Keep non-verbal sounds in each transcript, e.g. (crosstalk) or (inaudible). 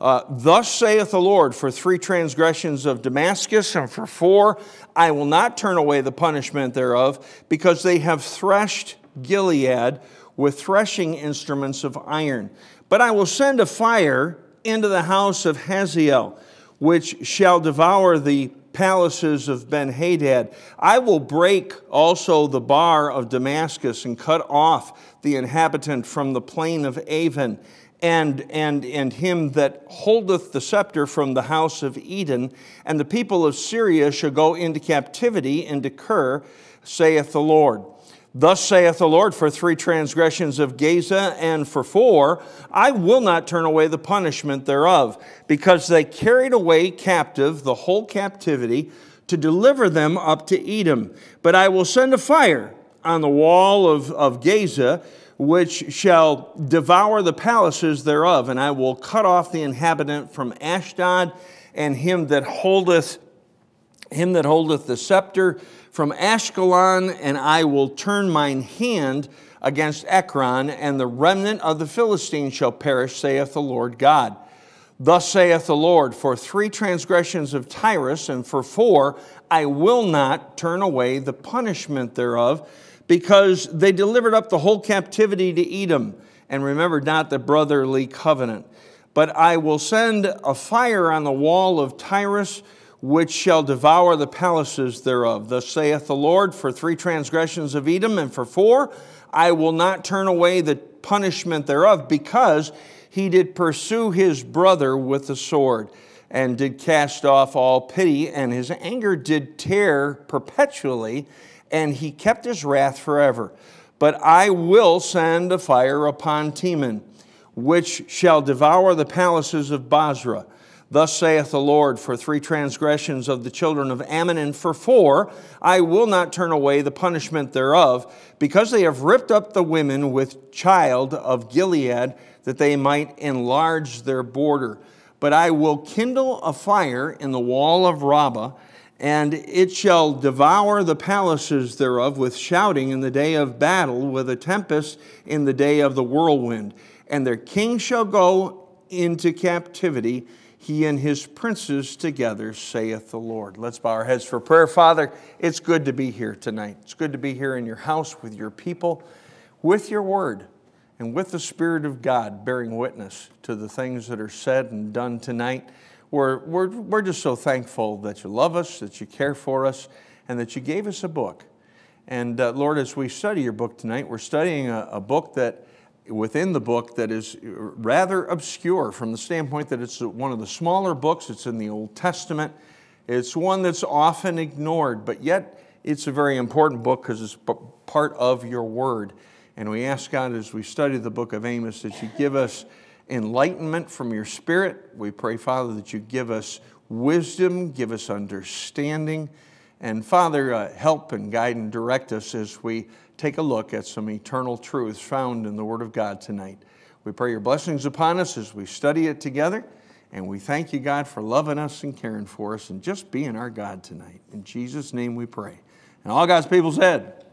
Uh, Thus saith the Lord, for three transgressions of Damascus, and for four, I will not turn away the punishment thereof, because they have threshed Gilead with threshing instruments of iron. But I will send a fire into the house of Hazael, which shall devour the palaces of Ben Hadad. I will break also the bar of Damascus and cut off the inhabitant from the plain of Aven and, and, and him that holdeth the scepter from the house of Eden, and the people of Syria shall go into captivity into Kir, saith the Lord. Thus saith the Lord, for three transgressions of Gaza, and for four, I will not turn away the punishment thereof, because they carried away captive the whole captivity to deliver them up to Edom. But I will send a fire on the wall of, of Gaza, which shall devour the palaces thereof, and I will cut off the inhabitant from Ashdod, and him that holdeth him that holdeth the scepter from Ashkelon, and I will turn mine hand against Ekron, and the remnant of the Philistines shall perish, saith the Lord God. Thus saith the Lord, for three transgressions of Tyrus, and for four, I will not turn away the punishment thereof because they delivered up the whole captivity to Edom and remembered not the brotherly covenant. But I will send a fire on the wall of Tyrus, which shall devour the palaces thereof. Thus saith the Lord, for three transgressions of Edom, and for four, I will not turn away the punishment thereof, because he did pursue his brother with the sword, and did cast off all pity, and his anger did tear perpetually and he kept his wrath forever. But I will send a fire upon Teman, which shall devour the palaces of Bozrah. Thus saith the Lord, for three transgressions of the children of Ammon, and for four, I will not turn away the punishment thereof, because they have ripped up the women with child of Gilead, that they might enlarge their border. But I will kindle a fire in the wall of Rabbah, and it shall devour the palaces thereof with shouting in the day of battle, with a tempest in the day of the whirlwind. And their king shall go into captivity, he and his princes together, saith the Lord. Let's bow our heads for prayer. Father, it's good to be here tonight. It's good to be here in your house with your people, with your word, and with the Spirit of God bearing witness to the things that are said and done tonight we're, we're, we're just so thankful that you love us, that you care for us, and that you gave us a book. And uh, Lord, as we study your book tonight, we're studying a, a, book that, within the book, that is rather obscure from the standpoint that it's one of the smaller books. It's in the Old Testament. It's one that's often ignored, but yet it's a very important book because it's part of your word. And we ask God as we study the book of Amos that you give us enlightenment from your Spirit. We pray, Father, that you give us wisdom, give us understanding, and Father, uh, help and guide and direct us as we take a look at some eternal truths found in the Word of God tonight. We pray your blessings upon us as we study it together. And we thank you, God, for loving us and caring for us and just being our God tonight. In Jesus' name we pray. And all God's people said,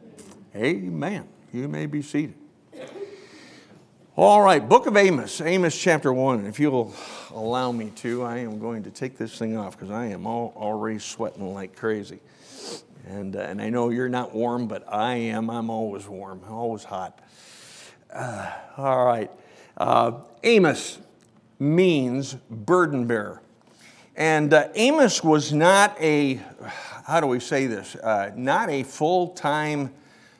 Amen. You may be seated. All right, Book of Amos, Amos chapter 1. If you'll allow me to, I am going to take this thing off because I am all, already sweating like crazy. And, uh, and I know you're not warm, but I am. I'm always warm, always hot. Uh, (sighs) all right. Uh, Amos means burden bearer. And uh, Amos was not a, how do we say this, uh, not a full time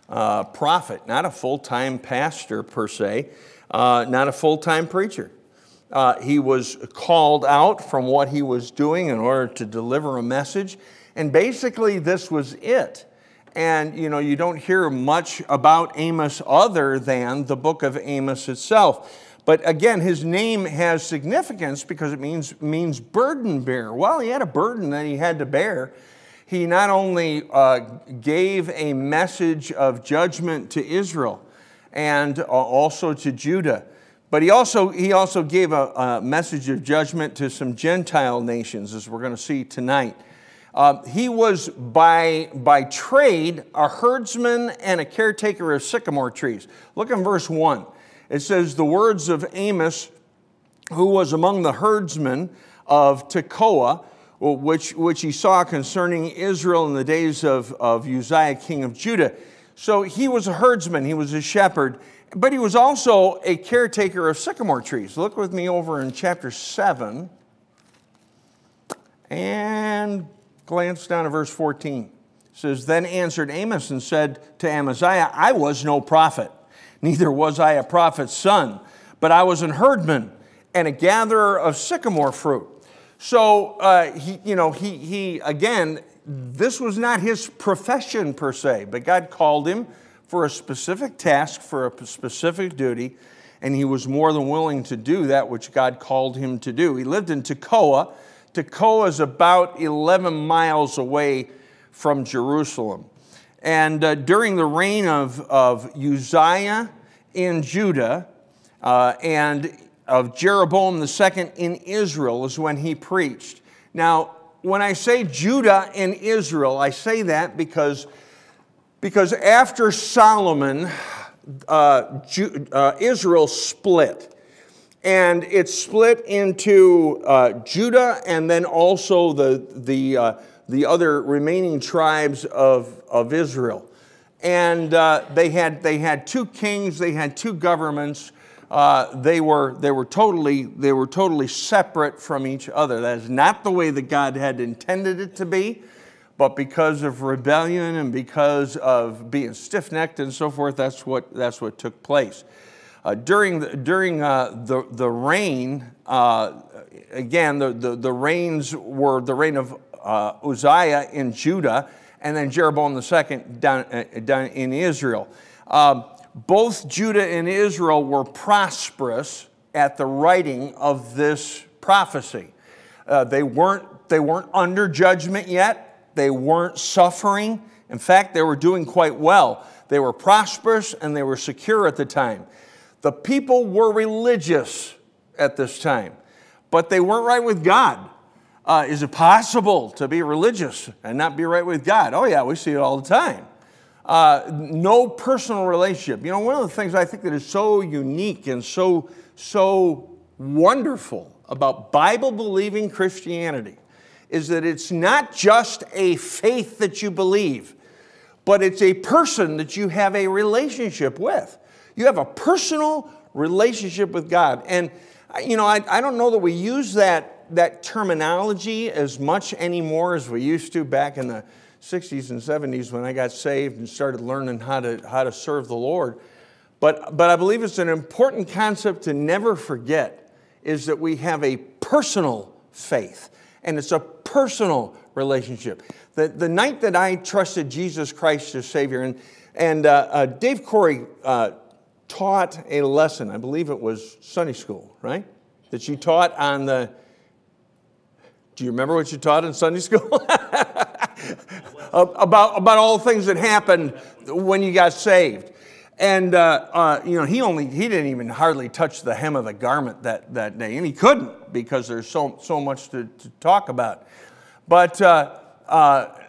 uh, prophet, not a full time pastor per se uh, not a full time preacher. Uh, he was called out from what he was doing in order to deliver a message, and basically, this was it. And you know, you don't hear much about Amos other than the book of Amos itself. But again, his name has significance because it means, means burden bearer. Well, he had a burden that he had to bear. He not only uh, gave a message of judgment to Israel, and uh, also to Judah. But he also, he also gave a, a message of judgment to some Gentile nations, as we're going to see tonight. Uh, he was by, by trade a herdsman and a caretaker of sycamore trees. Look in verse 1. It says, The words of Amos, who was among the herdsmen of Tekoa, which, which he saw concerning Israel in the days of, of Uzziah, king of Judah. So he was a herdsman, he was a shepherd, but he was also a caretaker of sycamore trees. Look with me over in chapter 7 and glance down to verse 14. It says, Then answered Amos and said to Amaziah, I was no prophet, neither was I a prophet's son, but I was an herdman and a gatherer of sycamore fruit. So, uh, he, you know, he, he, again, this was not his profession per se, but God called him for a specific task, for a specific duty, and he was more than willing to do that which God called him to do. He lived in Tekoa. Tekoa is about 11 miles away from Jerusalem. And uh, during the reign of, of Uzziah in Judah, uh, and of Jeroboam II in Israel is when he preached. Now, when I say Judah and Israel, I say that because, because after Solomon, uh, Ju- uh, Israel split. And it split into uh, Judah and then also the, the, uh, the other remaining tribes of, of Israel. And uh, they, had, they had two kings, they had two governments uh, they, were, they, were totally, they were totally separate from each other. That is not the way that God had intended it to be, but because of rebellion and because of being stiff necked and so forth, that's what, that's what took place. Uh, during the, during uh, the, the reign, uh, again, the, the, the, reigns were the reign of uh, Uzziah in Judah and then Jeroboam II down, down in Israel. Um, both Judah and Israel were prosperous at the writing of this prophecy. Uh, they, weren't, they weren't under judgment yet, they weren't suffering. In fact, they were doing quite well. They were prosperous and they were secure at the time. The people were religious at this time, but they weren't right with God. Uh, is it possible to be religious and not be right with God? Oh, yeah, we see it all the time. Uh, no personal relationship. You know, one of the things I think that is so unique and so, so wonderful about Bible believing Christianity is that it's not just a faith that you believe, but it's a person that you have a relationship with. You have a personal relationship with God. And, you know, I, I don't know that we use that, that terminology as much anymore as we used to back in the 60s and 70s when I got saved and started learning how to, how to serve the Lord. But, but I believe it's an important concept to never forget is that we have a personal faith and it's a personal relationship. The, the night that I trusted Jesus Christ as Savior, and, and uh, uh, Dave Corey uh, taught a lesson, I believe it was Sunday school, right? That you taught on the, do you remember what you taught in Sunday school? (laughs) (laughs) about, about all things that happened when you got saved. And, uh, uh, you know, he only, he didn't even hardly touch the hem of the garment that, that day. And he couldn't because there's so, so much to, to talk about. But uh, uh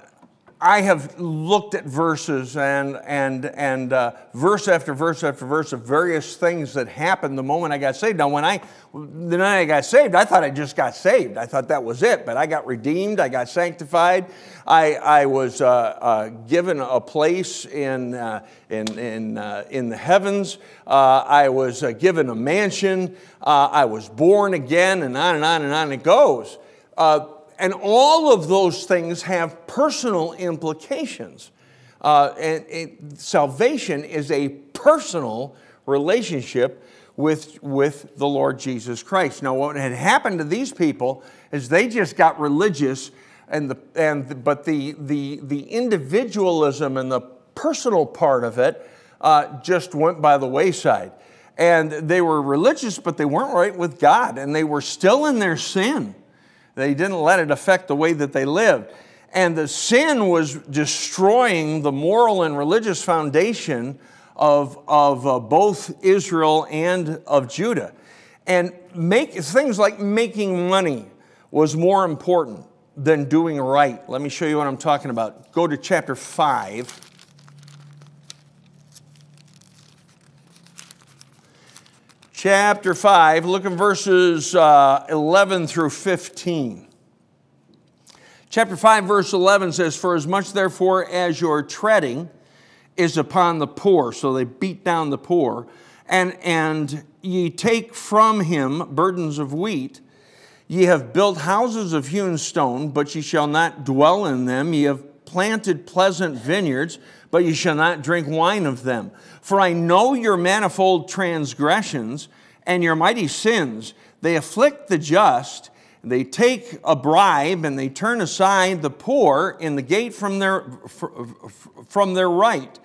I have looked at verses and, and, and uh, verse after verse after verse of various things that happened the moment I got saved. Now, when I, the night I got saved, I thought I just got saved. I thought that was it, but I got redeemed, I got sanctified, I, I was uh, uh, given a place in, uh, in, in, uh, in the heavens, uh, I was given a mansion, I was born again, and on and on and on it goes. And all of those things have personal implications. Uh, and, and salvation is a personal relationship with, with the Lord Jesus Christ. Now, what had happened to these people is they just got religious, and the, and the, but the, the, the individualism and the personal part of it uh, just went by the wayside. And they were religious, but they weren't right with God, and they were still in their sin. They didn't let it affect the way that they lived. And the sin was destroying the moral and religious foundation of, of uh, both Israel and of Judah. And make, things like making money was more important than doing right. Let me show you what I'm talking about. Go to chapter chapter 5, look at verses uh, 11 through 15. Chapter 5, verse 11 says, For as much therefore as your treading is upon the poor, so they beat down the poor, and, and ye take from him burdens of wheat, ye have built houses of hewn stone, but ye shall not dwell in them. Ye have planted pleasant vineyards, but ye shall not drink wine of them. For I know your manifold transgressions and your mighty sins. They afflict the just they take a bribe and they turn aside the poor in the gate from their, from their right.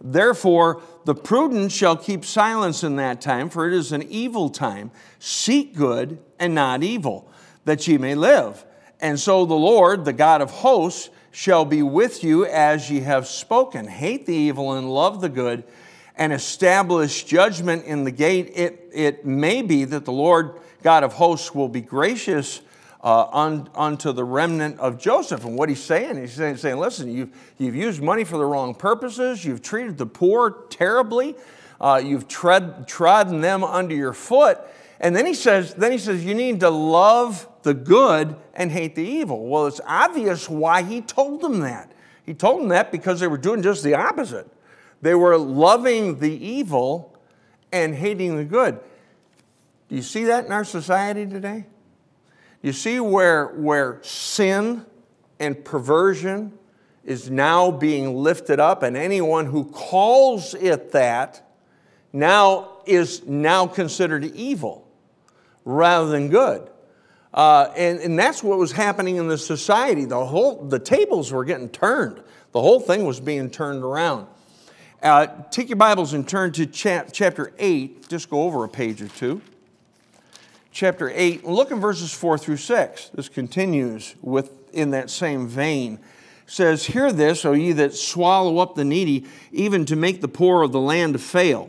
Therefore, the prudent shall keep silence in that time, for it is an evil time. Seek good and not evil, that ye may live. And so the Lord, the God of hosts, shall be with you as ye have spoken. Hate the evil and love the good, and establish judgment in the gate. It, it may be that the Lord God of hosts will be gracious uh, un, unto the remnant of Joseph. And what he's saying, he's saying, saying listen, you've, you've used money for the wrong purposes, you've treated the poor terribly, uh, you've tread, trodden them under your foot. And then he says, then he says, you need to love the good and hate the evil. Well, it's obvious why he told them that. He told them that because they were doing just the opposite. They were loving the evil and hating the good. Do you see that in our society today? You see where, where sin and perversion is now being lifted up, and anyone who calls it that now is now considered evil rather than good. Uh, and, and that's what was happening in the society. The whole the tables were getting turned. The whole thing was being turned around. Uh, take your Bibles and turn to chap- chapter 8. Just go over a page or two chapter 8, look in verses 4 through 6. This continues with in that same vein. Says, Hear this, O ye that swallow up the needy, even to make the poor of the land fail,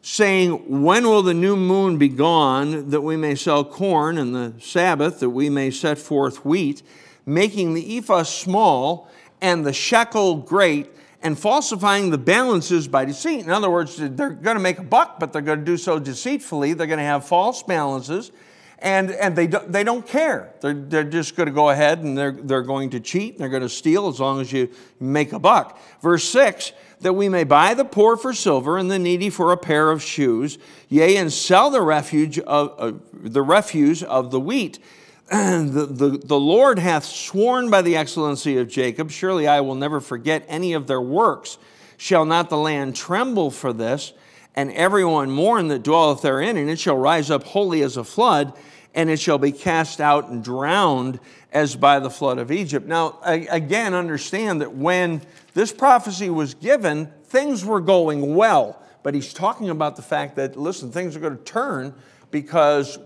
saying, When will the new moon be gone, that we may sell corn, and the Sabbath, that we may set forth wheat, making the ephah small and the shekel great, and falsifying the balances by deceit. In other words, they're going to make a buck, but they're going to do so deceitfully. They're going to have false balances, and, and they, do, they don't care. They're, they're just going to go ahead and they're, they're going to cheat, and they're going to steal as long as you make a buck. Verse 6 that we may buy the poor for silver and the needy for a pair of shoes, yea, and sell the refuge of uh, the refuse of the wheat (clears throat) the, the, the Lord hath sworn by the excellency of Jacob, surely I will never forget any of their works. Shall not the land tremble for this, and everyone mourn that dwelleth therein, and it shall rise up wholly as a flood, and it shall be cast out and drowned as by the flood of Egypt. Now, again, understand that when this prophecy was given, things were going well, but he's talking about the fact that, listen, things are going to turn because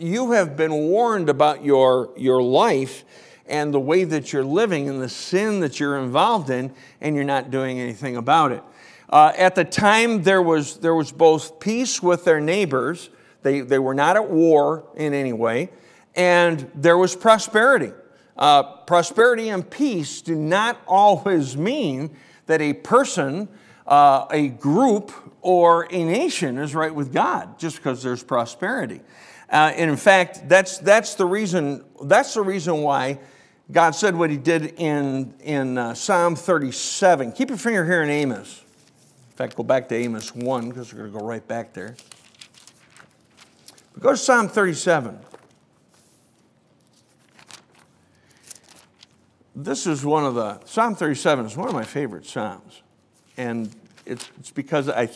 you have been warned about your, your life and the way that you're living and the sin that you're involved in, and you're not doing anything about it. Uh, at the time, there was, there was both peace with their neighbors, they, they were not at war in any way, and there was prosperity. Uh, prosperity and peace do not always mean that a person, uh, a group, or a nation is right with God just because there's prosperity. Uh, and in fact, that's, that's, the reason, that's the reason why God said what he did in, in uh, Psalm 37. Keep your finger here in Amos. In fact, go back to Amos 1 because we're going to go right back there. But go to Psalm 37. This is one of the, Psalm 37 is one of my favorite Psalms. And it's, it's because I,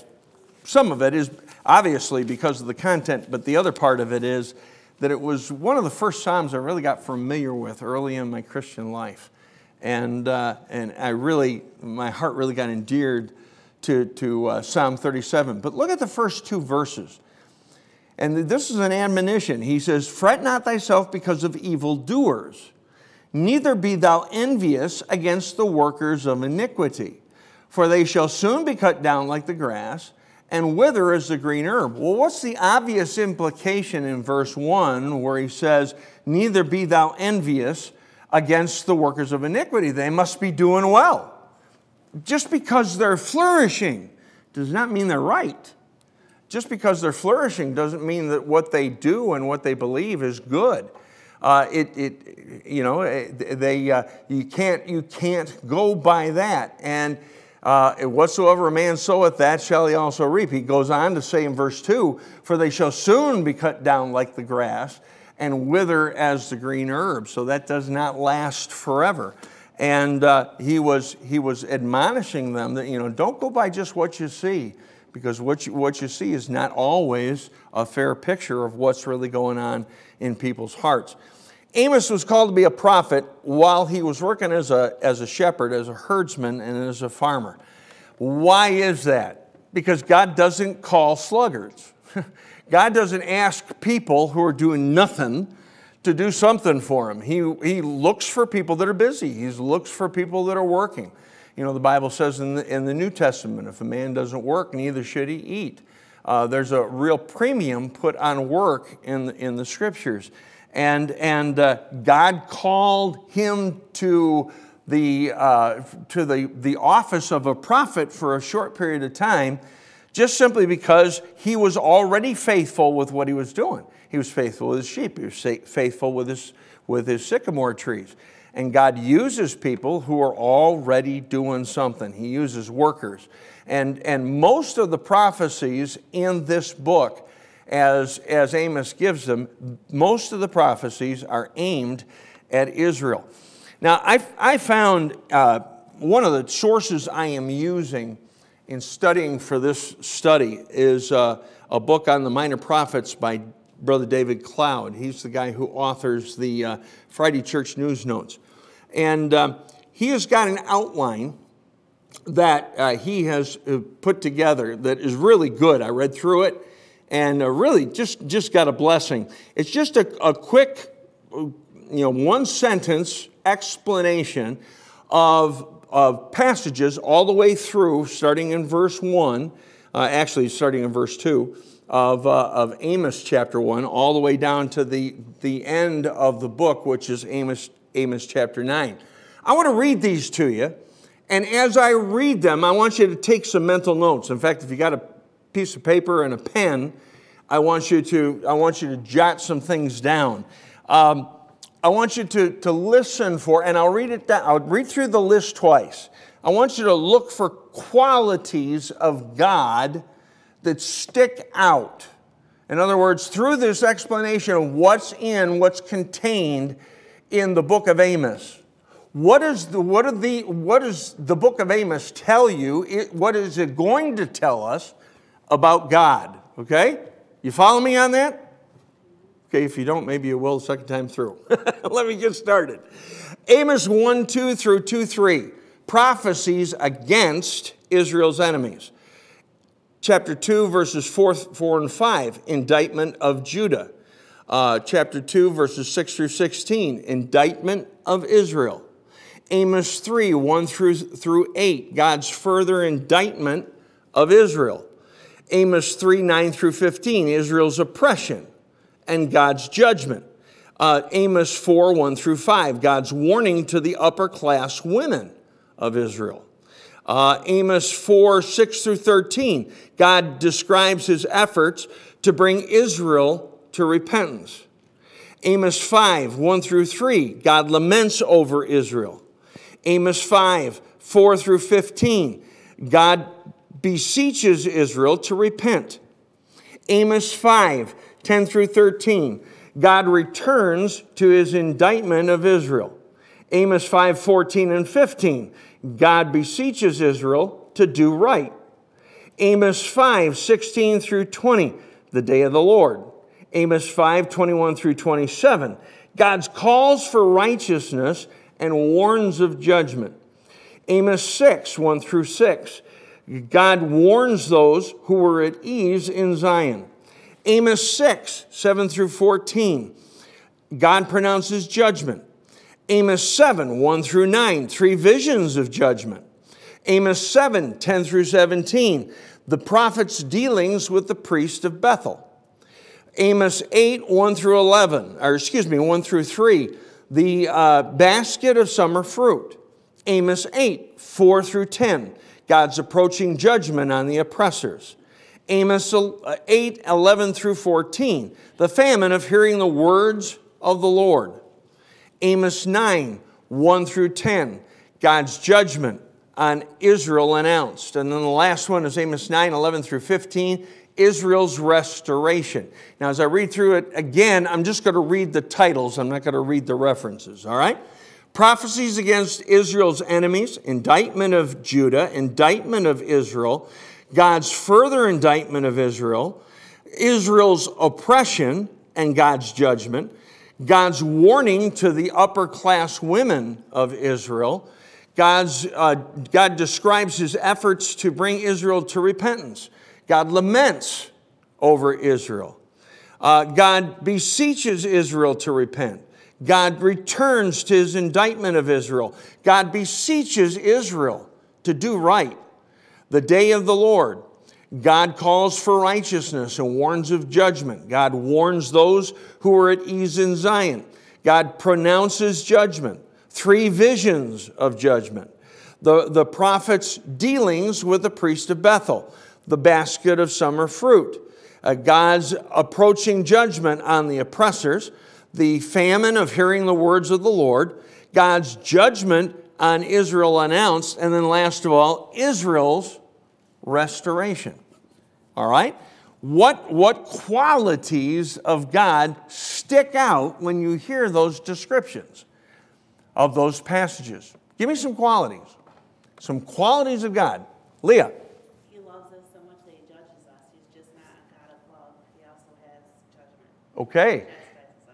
some of it is obviously because of the content, but the other part of it is that it was one of the first Psalms I really got familiar with early in my Christian life. And, uh, and I really, my heart really got endeared to, to uh, Psalm 37. But look at the first two verses. And this is an admonition. He says, Fret not thyself because of evildoers, neither be thou envious against the workers of iniquity, for they shall soon be cut down like the grass and wither as the green herb. Well, what's the obvious implication in verse 1 where he says, Neither be thou envious against the workers of iniquity? They must be doing well. Just because they're flourishing does not mean they're right. Just because they're flourishing doesn't mean that what they do and what they believe is good. Uh, it, it, you know, they, uh, you, can't, you can't go by that. And uh, whatsoever a man soweth, that shall he also reap. He goes on to say in verse 2 For they shall soon be cut down like the grass and wither as the green herb. So that does not last forever. And uh, he, was, he was admonishing them that, you know, don't go by just what you see, because what you, what you see is not always a fair picture of what's really going on in people's hearts. Amos was called to be a prophet while he was working as a, as a shepherd, as a herdsman, and as a farmer. Why is that? Because God doesn't call sluggards. (laughs) God doesn't ask people who are doing nothing to do something for him. He, he looks for people that are busy. He looks for people that are working. You know, the Bible says in the, in the New Testament, if a man doesn't work, neither should he eat. Uh, there's a real premium put on work in, in the scriptures. And, and uh, God called him to, the, uh, to the, the office of a prophet for a short period of time, just simply because he was already faithful with what he was doing. He was faithful with his sheep, he was faithful with his, with his sycamore trees. And God uses people who are already doing something. He uses workers. And, and most of the prophecies in this book as, as Amos gives them, most of the prophecies are aimed at Israel. Now, I, I found uh, one of the sources I am using in studying for this study is uh, a book on the minor prophets by Brother David Cloud. He's the guy who authors the uh, Friday Church News Notes. And uh, he has got an outline that uh, he has uh, put together that is really good. I read through it and uh, really just, just got a blessing. It's just a, a quick, you know, one sentence explanation of, of passages all the way through, starting in verse 1, uh, actually starting in verse 2 of, uh, of Amos chapter 1, all the way down to the, the end of the book, which is Amos, Amos chapter 9. I want to read these to you. And as I read them, I want you to take some mental notes. In fact, if you got a piece of paper and a pen, I want you to, I want you to jot some things down. Um, I want you to, to listen for, and I'll read it down, I'll read through the list twice. I want you to look for qualities of God that stick out. In other words, through this explanation of what's in, what's contained in the book of Amos, what, is the, what, are the, what does the book of Amos tell you? It, what is it going to tell us about God? Okay? You follow me on that? Okay, if you don't, maybe you will the second time through. (laughs) Let me get started. Amos 1 2 through 2 3 prophecies against Israel's enemies. Chapter 2, verses 4, 4 and 5, indictment of Judah. Uh, chapter 2, verses 6 through 16, indictment of Israel. Amos 3, 1 through, through 8, God's further indictment of Israel. Amos 3 9 through 15, Israel's oppression and God's judgment. Uh, Amos 4 1 through 5, God's warning to the upper class women of Israel. Uh, Amos 4 6 through 13, God describes his efforts to bring Israel to repentance. Amos 5 1 through 3, God laments over Israel. Amos 5 4 through 15, God beseeches Israel to repent. Amos 5 10 through 13. God returns to his indictment of Israel. Amos 5 14 and 15. God beseeches Israel to do right. Amos 5 16 through 20. The day of the Lord. Amos 5 21 through 27. God's calls for righteousness and warns of judgment. Amos 6 1 through 6. God warns those who were at ease in Zion. Amos 6, 7 through 14. God pronounces judgment. Amos 7, 1 through 9, three visions of judgment. Amos 7, 10 through 17, the prophet's dealings with the priest of Bethel. Amos 8, 1 through 11, or excuse me, 1 through 3, the uh, basket of summer fruit. Amos 8, 4 through 10, God's approaching judgment on the oppressors. Amos uh, 8, 11 through 14, the famine of hearing the words of the Lord. Amos 9, 1 through 10, God's judgment on Israel announced. And then the last one is Amos 9, 11 through 15, Israel's restoration. Now, as I read through it again, I'm just going to read the titles. I'm not going to read the references, all right? Prophecies against Israel's enemies, indictment of Judah, indictment of Israel, God's further indictment of Israel, Israel's oppression and God's judgment, God's warning to the upper class women of Israel. God's, uh, God describes his efforts to bring Israel to repentance. God laments over Israel. Uh, God beseeches Israel to repent. God returns to his indictment of Israel. God beseeches Israel to do right. The day of the Lord. God calls for righteousness and warns of judgment. God warns those who are at ease in Zion. God pronounces judgment. Three visions of judgment. The, the prophet's dealings with the priest of Bethel the basket of summer fruit. Uh, God's approaching judgment on the oppressors, the famine of hearing the words of the Lord, God's judgment on Israel announced, and then last of all, Israel's restoration. All right? What, what qualities of God stick out when you hear those descriptions of those passages? Give me some qualities. Some qualities of God. Leah. He loves us so much that he judges us. He's just not a God of love, he also has judgment. Okay.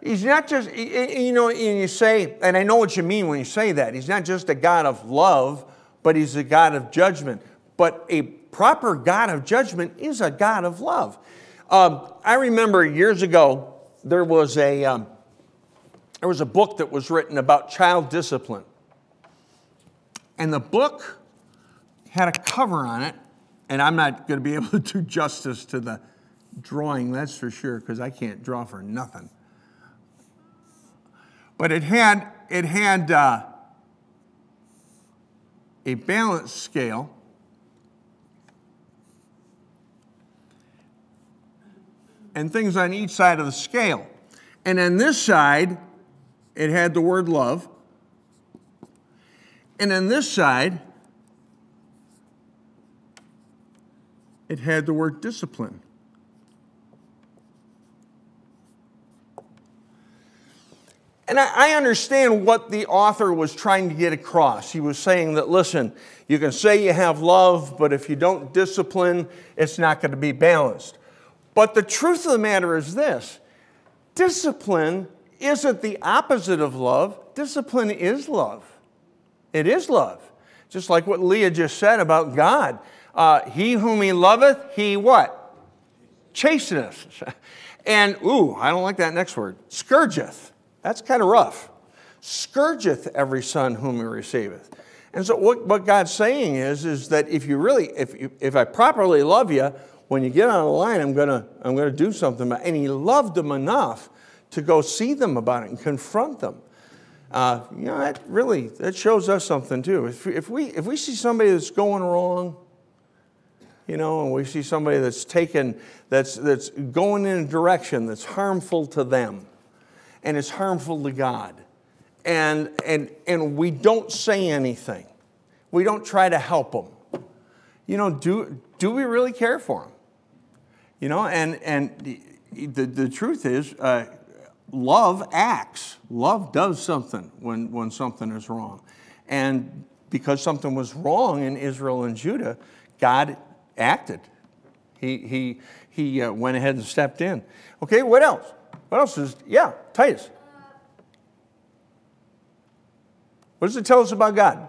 He's not just, you know, and you say, and I know what you mean when you say that. He's not just a God of love, but he's a God of judgment. But a proper God of judgment is a God of love. Um, I remember years ago, there was a, um, there was a book that was written about child discipline. And the book had a cover on it, and I'm not going to be (laughs) able to do justice to the drawing, that's for sure, because I can't draw for nothing. But it had, it had uh, a balance scale. And things on each side of the scale. And on this side, it had the word love. And on this side, it had the word discipline. And I, understand what the author was trying to get across. He was saying that, listen, you can say you have love, but if you don't discipline, it's not going to be balanced. But the truth of the matter is this discipline isn't the opposite of love, discipline is love. It is love. Just like what Leah just said about God. Uh, he whom he loveth, he what? Chasteneth. (laughs) And, ooh, I don't like that next word. Scourgeth. That's kind of rough. Scourgeth every son whom he receiveth. And so what, what God's saying is, is that if you really, if, you, if I properly love you, when you get on the line, I'm gonna, I'm gonna do something. And he loved them enough to go see them about it and confront them. Uh, you know, that really, that shows us something too. If, if, we, if we see somebody that's going wrong, you know, and we see somebody that's taken, that's, that's going in a direction that's harmful to them, and it's harmful to God. And, and, and we don't say anything. We don't try to help them. You know, do, do we really care for them? You know, and, and the, the truth is, uh, love acts. Love does something when, when something is wrong. And because something was wrong in Israel and Judah, God acted. He, he, he uh, went ahead and stepped in. Okay, what else? What else is, yeah, Titus. What does it tell us about God?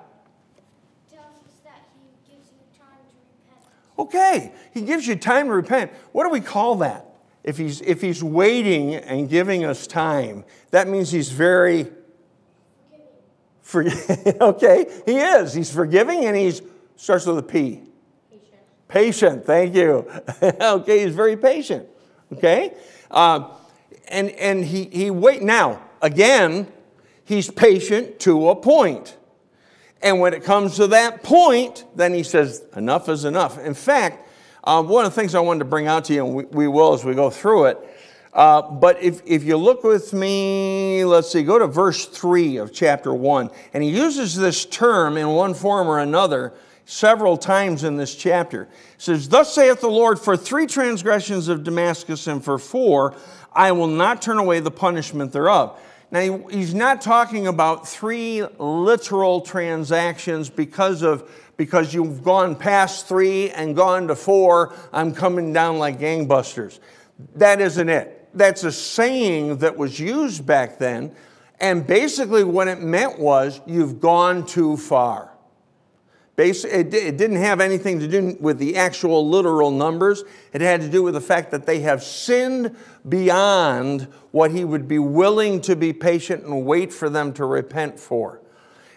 Tells us that he gives you time to repent. Okay, he gives you time to repent. What do we call that? If he's, if he's waiting and giving us time, that means he's very for, (laughs) okay, he is. He's forgiving and he starts with a P. Patient. Patient, thank you. (laughs) okay, he's very patient. Okay? Uh, and, and he, he wait. Now, again, he's patient to a point. And when it comes to that point, then he says, enough is enough. In fact, Um, one of the things I wanted to bring out to you, and we, we will as we go through it, uh, but if, if you look with me, let's see, go to verse 3 of chapter 1. And he uses this term in one form or another several times in this chapter. Says, Thus saith the Lord, for three transgressions of Damascus and for four, I will not turn away the punishment thereof. Now, he's not talking about three literal transactions because of because you've gone past three and gone to four, I'm coming down like gangbusters. That isn't it that's a saying that was used back then. And basically, what it meant was, you've gone too far. It didn't have anything to do with the actual literal numbers. It had to do with the fact that they have sinned beyond what he would be willing to be patient and wait for them to repent for.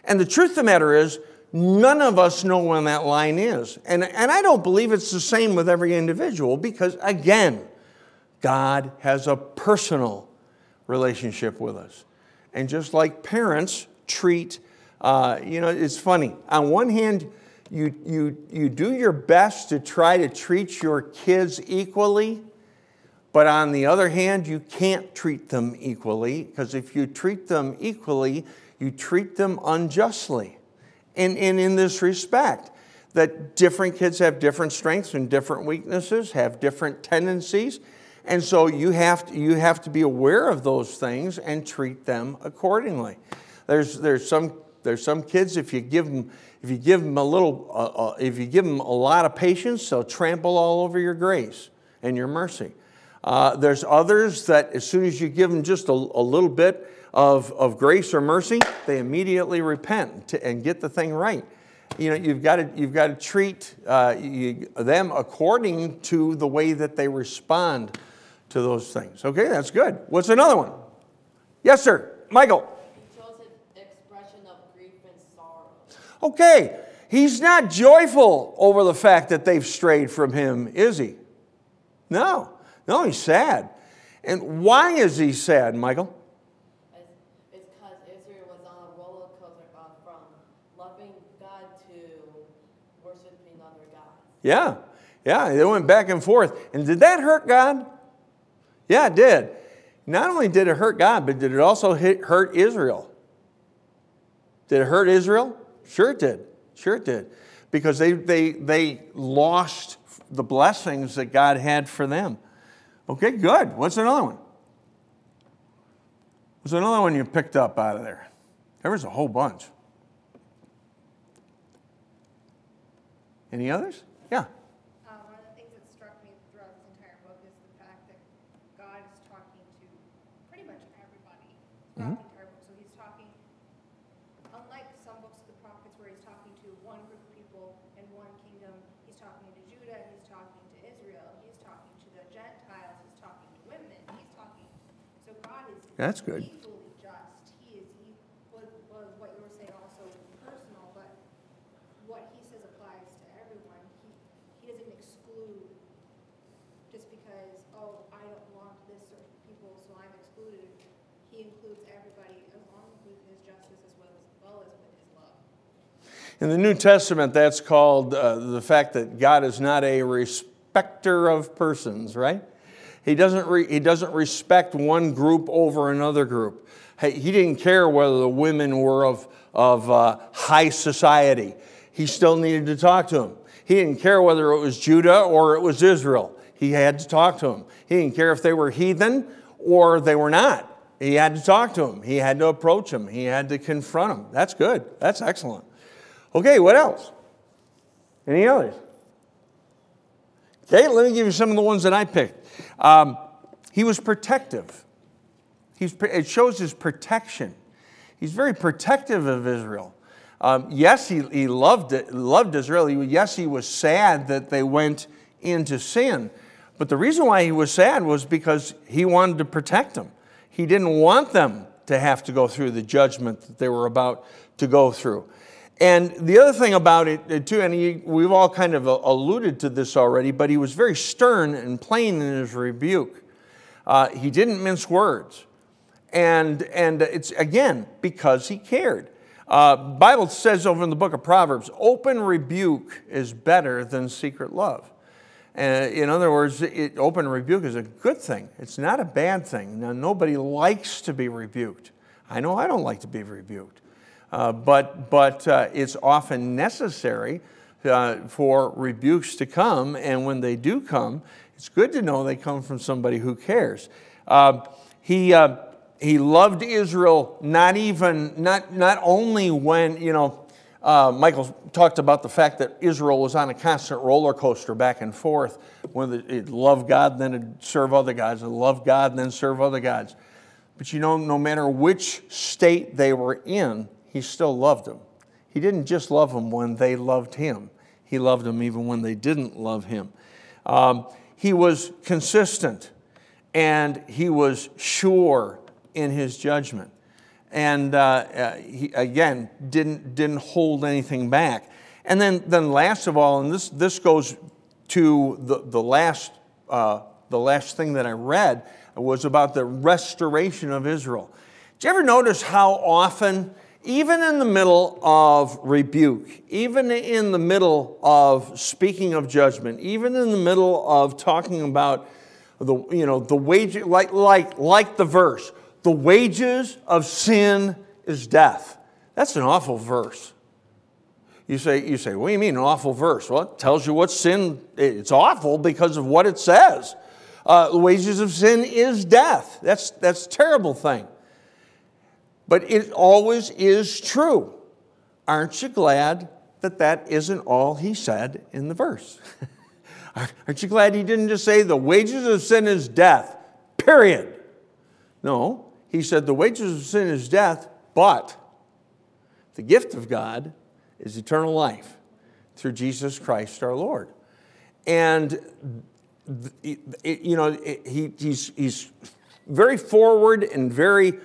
And the truth of the matter is, none of us know when that line is. And, and I don't believe it's the same with every individual because, again, God has a personal relationship with us. And just like parents treat, uh, you know, it's funny. On one hand, you, you, you do your best to try to treat your kids equally, but on the other hand, you can't treat them equally because if you treat them equally, you treat them unjustly. And, and in this respect, that different kids have different strengths and different weaknesses, have different tendencies, and so you have to, you have to be aware of those things and treat them accordingly. There's, there's, some, there's some kids, if you give them, if you give them a little, uh, uh, if you give them a lot of patience, they'll trample all over your grace and your mercy. Uh, there's others that as soon as you give them just a, a little bit of, of grace or mercy, they immediately repent to, and get the thing right. You know, you've got to, you've got to treat uh, you, them according to the way that they respond to those things. Okay, that's good. What's another one? Yes, sir. Michael. Okay, he's not joyful over the fact that they've strayed from him, is he? No, no, he's sad. And why is he sad, Michael? It's because Israel was on a roller coaster from loving God to worshiping other gods. Yeah, yeah, they went back and forth. And did that hurt God? Yeah, it did. Not only did it hurt God, but did it also hurt Israel? Did it hurt Israel? Sure it did. Sure it did. Because they, they, they lost the blessings that God had for them. Okay, good. What's another one? What's another one you picked up out of there? There was a whole bunch. Any others? Yeah. mm-hmm. entire book. So he's talking, unlike some books of the prophets where he's talking to one group of people in one kingdom, he's talking to Judah, he's talking to Israel, he's talking to the Gentiles, he's talking to women, he's talking. So God is That's good. equally just. He is, he, was, was what you were saying also personal, but what he says applies to everyone. He, he doesn't exclude just because, oh, I don't to this certain people, so I'm excluded he includes everybody along with his justice as well as, well as with his love. In the New Testament, that's called uh, the fact that God is not a respecter of persons, right? He doesn't, re- he doesn't respect one group over another group. He didn't care whether the women were of, of uh, high society. He still needed to talk to them. He didn't care whether it was Judah or it was Israel. He had to talk to them. He didn't care if they were heathen or they were not. He had to talk to him. He had to approach him. He had to confront him. That's good. That's excellent. Okay, what else? Any others? Okay, let me give you some of the ones that I picked. Um, he was protective. He's, it shows his protection. He's very protective of Israel. Um, yes, he, he loved, it, loved Israel. He, yes, he was sad that they went into sin. But the reason why he was sad was because he wanted to protect them. He didn't want them to have to go through the judgment that they were about to go through. And the other thing about it, too, and he, we've all kind of alluded to this already, but he was very stern and plain in his rebuke. Uh, he didn't mince words. And, and it's, again, because he cared. Uh, Bible says over in the book of Proverbs, open rebuke is better than secret love. Uh, in other words, it, open rebuke is a good thing. It's not a bad thing. Now, nobody likes to be rebuked. I know I don't like to be rebuked. Uh, but but uh, it's often necessary uh, for rebukes to come, and when they do come, it's good to know they come from somebody who cares. Uh, he, uh, he loved Israel not even, not, not only when, you know, Michael talked about the fact that Israel was on a constant roller coaster back and forth, when it loved God, then it serve other gods, it loved God, and then serve other gods. But you know, no matter which state they were in, he still loved them. He didn't just love them when they loved him, he loved them even when they didn't love him. Um, he was consistent and he was sure in his judgment. And uh, uh, he, again, didn't, didn't hold anything back. And then, then last of all, and this, this goes to the, the, last, uh, the last thing that I read, was about the restoration of Israel. Did you ever notice how often, even in the middle of rebuke, even in the middle of speaking of judgment, even in the middle of talking about the, you know, the wage, like, like, like the verse, the wages of sin is death. That's an awful verse. You say, you say, what do you mean, an awful verse? Well, it tells you what sin, it's awful because of what it says. Uh, the wages of sin is death. That's, that's a terrible thing. But it always is true. Aren't you glad that that isn't all he said in the verse? (laughs) Aren't you glad he didn't just say the wages of sin is death, period? No, he said the wages of sin is death, but the gift of God is eternal life through Jesus Christ our Lord. And, you know, he, he's, he's very forward and very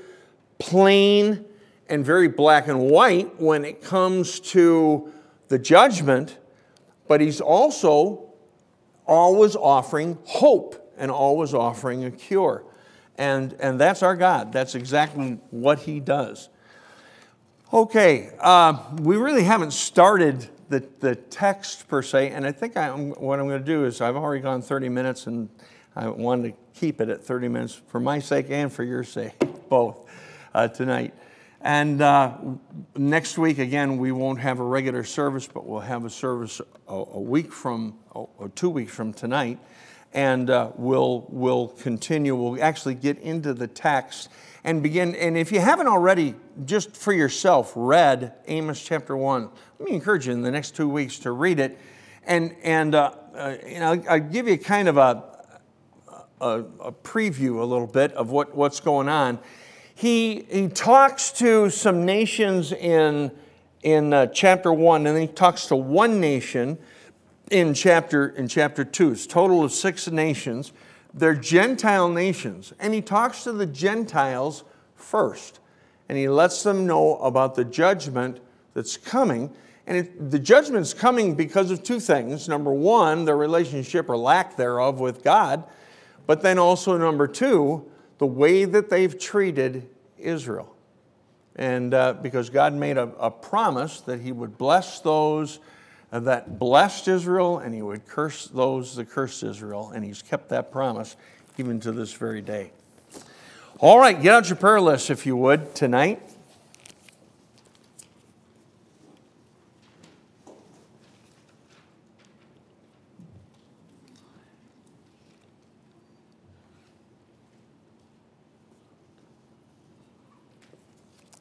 plain and very black and white when it comes to the judgment, but he's also always offering hope and always offering a cure. And, and that's our God. That's exactly what He does. Okay, uh, we really haven't started the, the text per se, and I think I'm, what I'm going to do is I've already gone 30 minutes, and I wanted to keep it at 30 minutes for my sake and for your sake, both, tonight. And uh, next week, again, we won't have a regular service, but we'll have a service a, a week from, or two weeks from tonight. And uh, we'll, we'll continue, we'll actually get into the text and begin. And if you haven't already, just for yourself, read Amos chapter 1, let me encourage you in the next two weeks to read it. And, and uh, uh you know, I'll give you kind of a, a, a preview a little bit of what, what's going on he, he talks to some nations in, in uh, chapter 1, and then he talks to one nation in chapter, in chapter 2. It's a total of six nations. They're Gentile nations. And he talks to the Gentiles first. And he lets them know about the judgment that's coming. And it, the judgment's coming because of two things. Number one, their relationship or lack thereof with God. But then also, number two, the way that they've treated Israel. And uh, because God made a, a, promise that He would bless those that blessed Israel and He would curse those that cursed Israel, and He's kept that promise even to this very day. All right, get out your prayer list if you would tonight.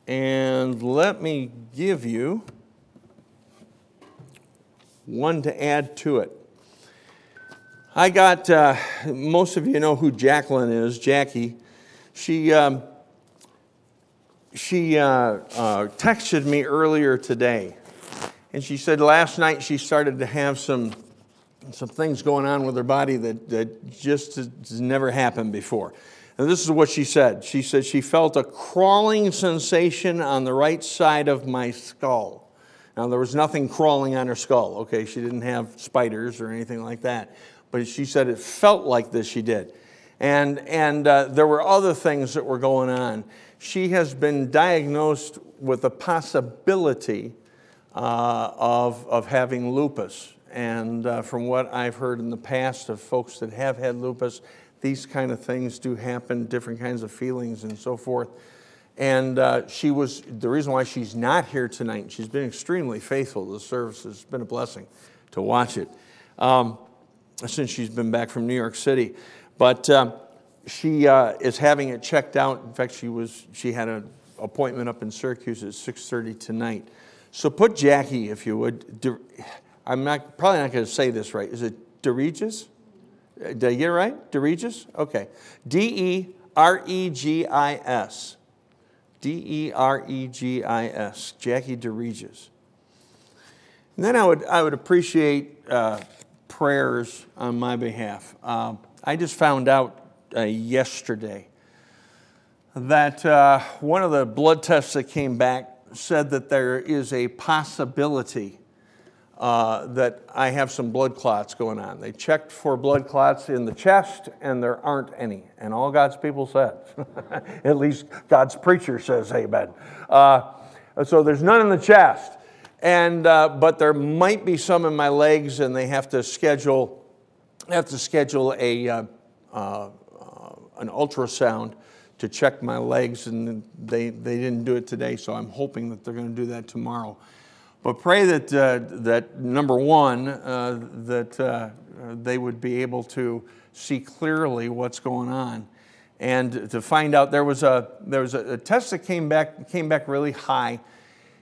And let me give you one to add to it. I got, uh, most of you know who Jacqueline is, Jackie. She, um, she uh, uh, texted me earlier today, and she said last night she started to have some, some things going on with her body that, that just has never happened before. And this is what she said. She said she felt a crawling sensation on the right side of my skull. Now, there was nothing crawling on her skull, okay? She didn't have spiders or anything like that. But she said it felt like this, she did. And, and uh, there were other things that were going on. She has been diagnosed with the possibility uh, of, of having lupus. And uh, from what I've heard in the past of folks that have had lupus, these kind of things do happen, different kinds of feelings and so forth. And uh, she was, the reason why she's not here tonight, she's been extremely faithful to the service. It's been a blessing to watch it um, since she's been back from New York City. But um, she uh, is having it checked out. In fact, she, was, she had an appointment up in Syracuse at 6.30 tonight. So put Jackie, if you would. I'm not, probably not going to say this right. Is it Deregis? Did I get it right? Deregis? Okay. D E R E G I S. D E R E G I S. Jackie Deregis. And then I would, I would appreciate uh, prayers on my behalf. Uh, I just found out uh, yesterday that uh, one of the blood tests that came back said that there is a possibility uh, that I have some blood clots going on. They checked for blood clots in the chest, and there aren't any. And all God's people said, (laughs) at least God's preacher says amen. Uh, so there's none in the chest. And, uh, but there might be some in my legs, and they have to schedule, have to schedule a, uh, uh, an ultrasound to check my legs, and they, they didn't do it today, so I'm hoping that they're going to do that tomorrow. But pray that, uh, that number one, uh, that uh, they would be able to see clearly what's going on. And to find out, there was a, there was a, a test that came back, came back really high.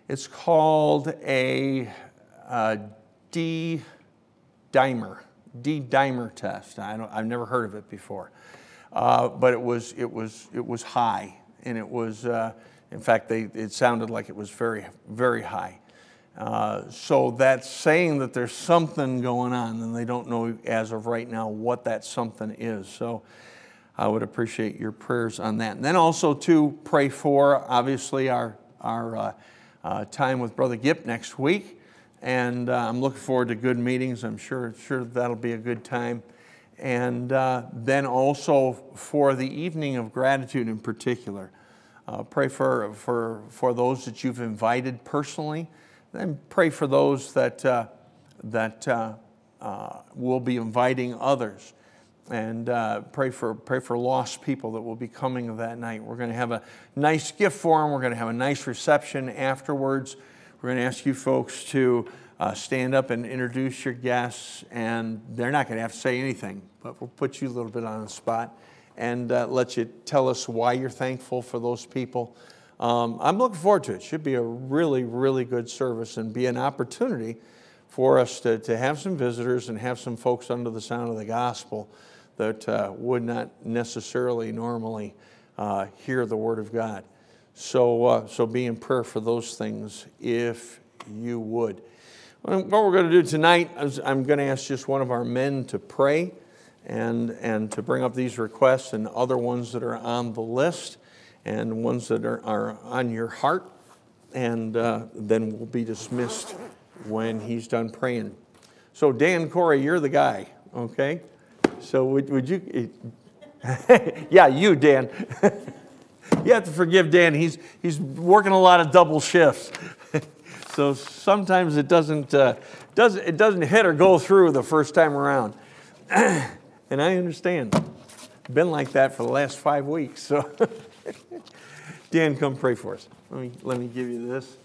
It's called a uh, D dimer, D dimer test. I don't, I've never heard of it before. Uh, but it was, it, was, it was high. And it was, uh, in fact, they, it sounded like it was very, very high. Uh, so that's saying that there's something going on, and they don't know as of right now what that something is. So I would appreciate your prayers on that. And then also to pray for, obviously, our, our uh, uh, time with Brother Gipp next week. And uh, I'm looking forward to good meetings. I'm sure, sure that'll be a good time. And uh, then also for the evening of gratitude in particular. pray for, for, for those that you've invited personally. Then pray for those that, uh, that uh, uh, will be inviting others. And uh, pray, for, pray for lost people that will be coming that night. We're going to have a nice gift for them. We're going to have a nice reception afterwards. We're going to ask you folks to uh, stand up and introduce your guests. And they're not going to have to say anything, but we'll put you a little bit on the spot and uh, let you tell us why you're thankful for those people. Um, I'm looking forward to it. it. Should be a really, really good service and be an opportunity for us to, to have some visitors and have some folks under the sound of the gospel that uh, would not necessarily normally uh, hear the word of God. So, uh, so be in prayer for those things if you would. What we're going to do tonight is I'm going to ask just one of our men to pray and, and to bring up these requests and other ones that are on the list and ones that are, are on your heart. And uh, then we'll be dismissed when he's done praying. So, Dan Corey, you're the guy, okay? So, would, would you? (laughs) yeah, you, Dan. (laughs) you have to forgive Dan. He's, he's working a lot of double shifts. (laughs) so sometimes it doesn't, uh, doesn't, it doesn't hit or go through the first time around. (clears throat) and I understand. Been like that for the last five weeks. So. Dan, come pray for us. Let me, let me give you this.